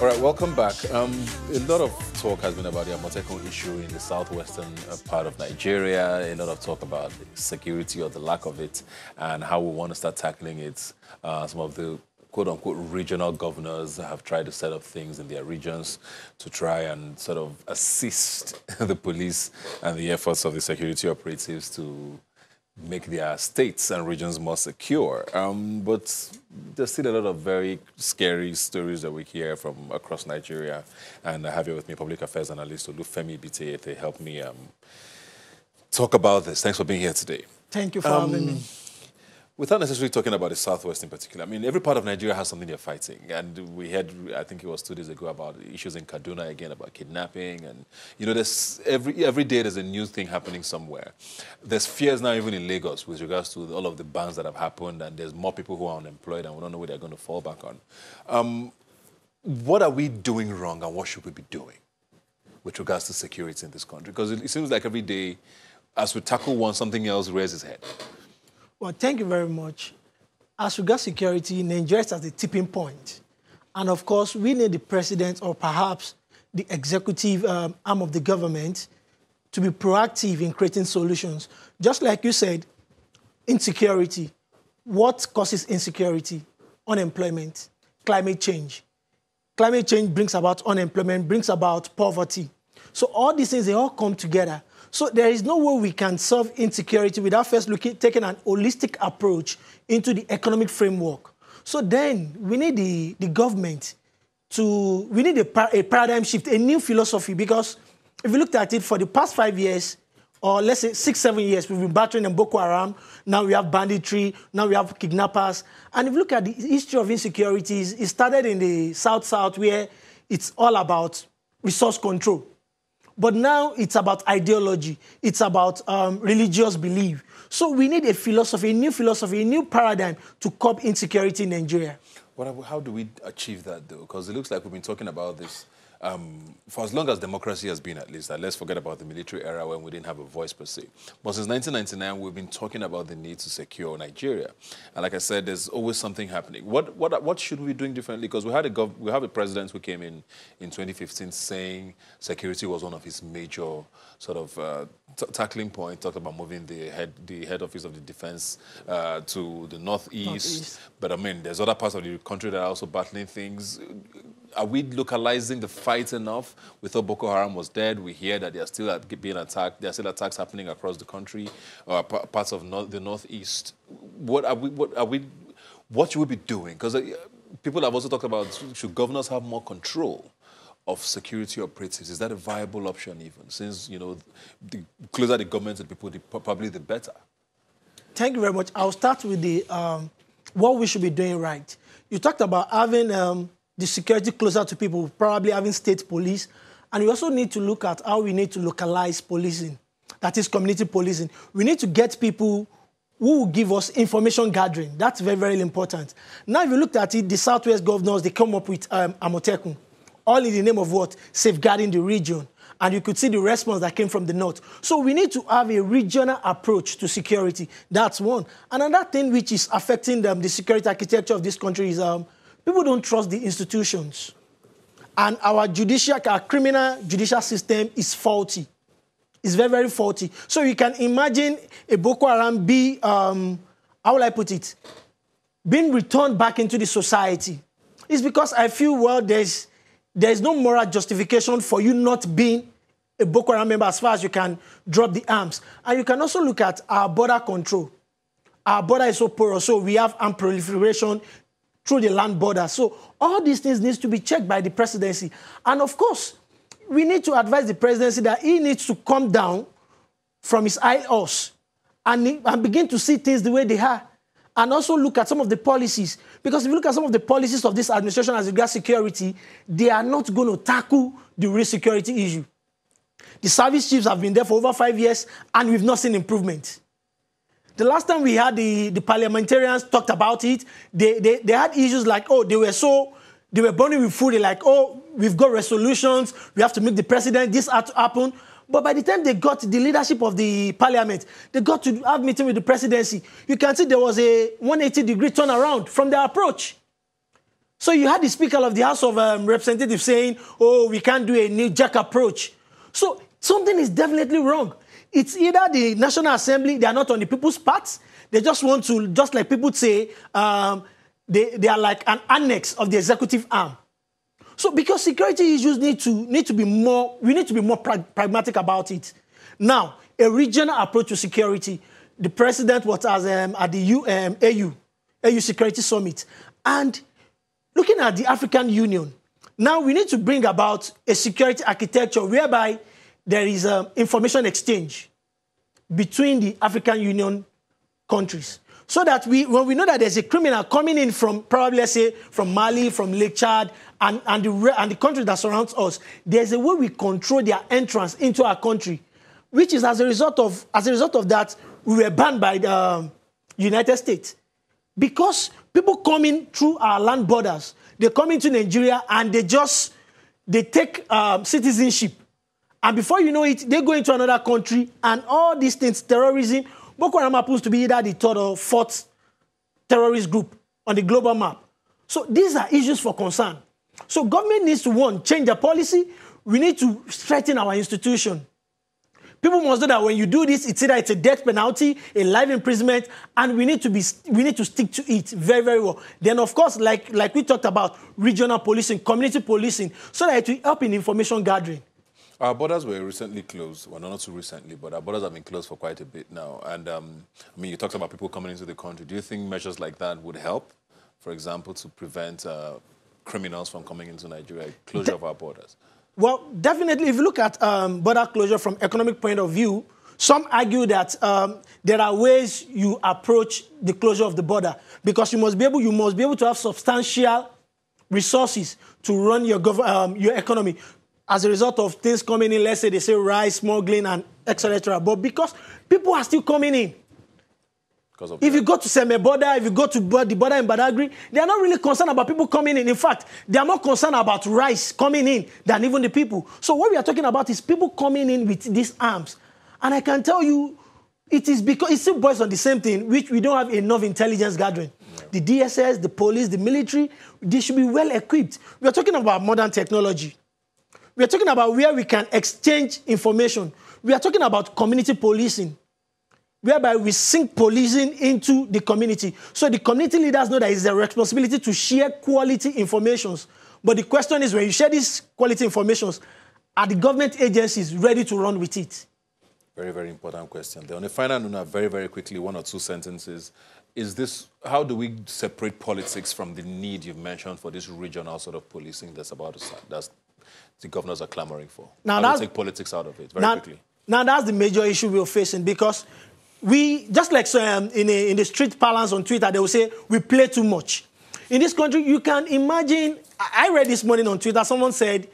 All right, welcome back. Um, a lot of talk has been about the Amotekun issue in the southwestern uh, part of Nigeria. A lot of talk about security or the lack of it, and how we want to start tackling it. Uh, some of the quote unquote regional governors have tried to set up things in their regions to try and sort of assist the police and the efforts of the security operatives to make their states and regions more secure. Um, but there's still a lot of very scary stories that we hear from across Nigeria. And I have here with me public affairs analyst Olufemi Biteye to help me um, talk about this. Thanks for being here today. Thank you for um, having me without necessarily talking about the Southwest in particular, I mean, every part of Nigeria has something they're fighting. And we had, I think it was two days ago, about issues in Kaduna again, about kidnapping. And, you know, there's every, every day there's a new thing happening somewhere. There's fears now even in Lagos with regards to all of the bans that have happened. And there's more people who are unemployed and we don't know where they're going to fall back on. Um, what are we doing wrong and what should we be doing with regards to security in this country? Because it, it seems like every day, as we tackle one, something else raises its head. Well, thank you very much. As regards security, Nigeria is at the tipping point. And of course, we need the president or perhaps the executive um, arm of the government to be proactive in creating solutions. Just like you said, insecurity. What causes insecurity? Unemployment, climate change. Climate change brings about unemployment, brings about poverty. So all these things, they all come together. So there is no way we can solve insecurity without first looking, taking an holistic approach into the economic framework. So then we need the, the government to, we need a, a paradigm shift, a new philosophy, because if you looked at it for the past five years, or let's say six, seven years, we've been battling in Boko Haram. Now we have banditry. Now we have kidnappers. And if you look at the history of insecurities, it started in the South South where it's all about resource control. But now it's about ideology, it's about um, religious belief. So we need a philosophy, a new philosophy, a new paradigm to curb insecurity in Nigeria. What, how do we achieve that, though? Because it looks like we've been talking about this um, for as long as democracy has been, at least, uh, let's forget about the military era when we didn't have a voice per se. But since 1999, we've been talking about the need to secure Nigeria. And like I said, there's always something happening. What, what, what should we be doing differently? Because we had a gov- we have a president who came in in 2015 saying security was one of his major sort of uh, t- tackling points. Talked about moving the head the head office of the defense uh, to the northeast. northeast. But I mean, there's other parts of the country that are also battling things are we localizing the fight enough? We thought Boko Haram was dead. We hear that they are still being attacked. There are still attacks happening across the country, or parts of north, the northeast. What are we? What are we? What should we be doing? Because uh, people have also talked about should governors have more control of security operatives? Is that a viable option even? Since you know, the closer the government to the people, the, probably the better. Thank you very much. I'll start with the um, what we should be doing right. You talked about having um, the security closer to people, probably having state police. And we also need to look at how we need to localize policing, that is community policing. We need to get people who will give us information gathering. That's very, very important. Now, if you look at it, the Southwest governors, they come up with um, Amotekun, all in the name of what? Safeguarding the region. And you could see the response that came from the north. So we need to have a regional approach to security. That's one. Another thing which is affecting um, the security architecture of this country is um, People don't trust the institutions. And our judicial, our criminal judicial system is faulty. It's very, very faulty. So you can imagine a Boko Haram be, um, how will I put it, being returned back into the society. It's because I feel, well, there's, there's no moral justification for you not being a Boko Haram member as far as you can drop the arms. And you can also look at our border control. Our border is so porous, so we have armed proliferation through the land border. So all these things needs to be checked by the presidency. And of course, we need to advise the presidency that he needs to come down from his high horse and, and begin to see things the way they are. And also look at some of the policies. Because if you look at some of the policies of this administration as regards security, they are not going to tackle the real security issue. The service chiefs have been there for over five years, and we've not seen improvement. The last time we had the, the parliamentarians talked about it, they, they, they had issues like, oh, they were so, they were burning with food. They're like, oh, we've got resolutions. We have to make the president, this had to happen. But by the time they got the leadership of the parliament, they got to have meeting with the presidency. You can see there was a 180 degree turnaround from their approach. So you had the Speaker of the House of um, Representatives saying, oh, we can't do a new jack approach. So something is definitely wrong. It's either the National Assembly, they are not on the people's parts. They just want to, just like people say, um, they, they are like an annex of the executive arm. So because security issues need to, need to be more, we need to be more pra- pragmatic about it. Now, a regional approach to security. The president was as, um, at the um, AU, AU Security Summit. And looking at the African Union, now we need to bring about a security architecture whereby there is information exchange between the African Union countries. So that we, when we know that there's a criminal coming in from probably, let's say, from Mali, from Lake Chad, and, and, the, and the country that surrounds us, there's a way we control their entrance into our country, which is as a result of, as a result of that, we were banned by the um, United States. Because people coming through our land borders, they come into Nigeria and they just, they take um, citizenship. And before you know it, they go into another country and all these things, terrorism, Boko Haram happens to be either the third or fourth terrorist group on the global map. So these are issues for concern. So government needs to, one, change the policy. We need to strengthen our institution. People must know that when you do this, it's either it's a death penalty, a life imprisonment, and we need to be we need to stick to it very, very well. Then, of course, like like we talked about, regional policing, community policing, so that it will help in information gathering. Our borders were recently closed. Well, not too recently, but our borders have been closed for quite a bit now. And um, I mean, you talked about people coming into the country. Do you think measures like that would help, for example, to prevent uh, criminals from coming into Nigeria, closure of our borders? Well, definitely, if you look at um, border closure from economic point of view, some argue that um, there are ways you approach the closure of the border because you must be able, you must be able to have substantial resources to run your, um, your economy as a result of things coming in, let's say they say rice, smuggling, and etc. But because people are still coming in. if you go to Seme border, if you go to the border in Badagry, they are not really concerned about people coming in. In fact, they are more concerned about rice coming in than even the people. So what we are talking about is people coming in with these arms. And I can tell you, it is because it still boils on the same thing, which we don't have enough intelligence gathering. The DSS, the police, the military, they should be well equipped. We are talking about modern technology. We are talking about where we can exchange information. We are talking about community policing, whereby we sink policing into the community. So the community leaders know that it's their responsibility to share quality informations. But the question is when you share these quality informations, are the government agencies ready to run with it? Very, very important question. Then on the final note, very, very quickly, one or two sentences. Is this how do we separate politics from the need you've mentioned for this regional sort of policing that's about to start, that's the governors are clamoring for? Now How take politics out of it very now, quickly. Now that's the major issue we're facing because we just like um, in, a, in the street parlance on Twitter, they will say we play too much. In this country, you can imagine. I read this morning on Twitter. Someone said,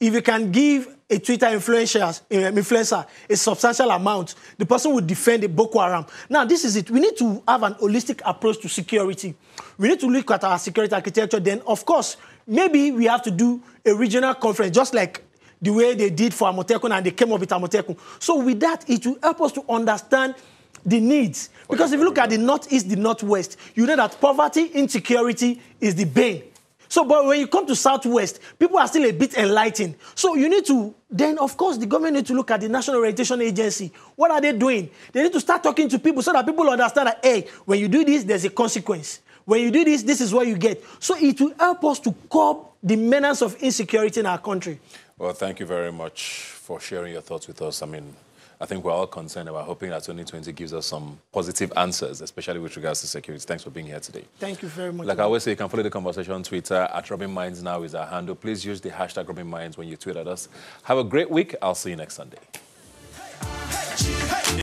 if you can give a Twitter influencer, um, influencer a substantial amount, the person would defend the Boko Haram. Now, this is it. We need to have an holistic approach to security. We need to look at our security architecture. Then, of course, maybe we have to do a regional conference, just like the way they did for Amotekun and they came up with Amotekun. So with that, it will help us to understand the needs. Because if you look at the northeast, the northwest, you know that poverty, insecurity is the bane. So, but when you come to southwest, people are still a bit enlightened. So you need to, then of course, the government need to look at the National Orientation Agency. What are they doing? They need to start talking to people so that people understand that, hey, when you do this, there's a consequence. When you do this, this is what you get. So it will help us to curb the menace of insecurity in our country. Well, thank you very much for sharing your thoughts with us. I mean, I think we're all concerned about hoping that 2020 gives us some positive answers, especially with regards to security. Thanks for being here today. Thank you very much. Like I always say, you can follow the conversation on Twitter at Rubbin Minds now is our handle. Please use the hashtag Rubbin Minds when you tweet at us. Have a great week. I'll see you next Sunday.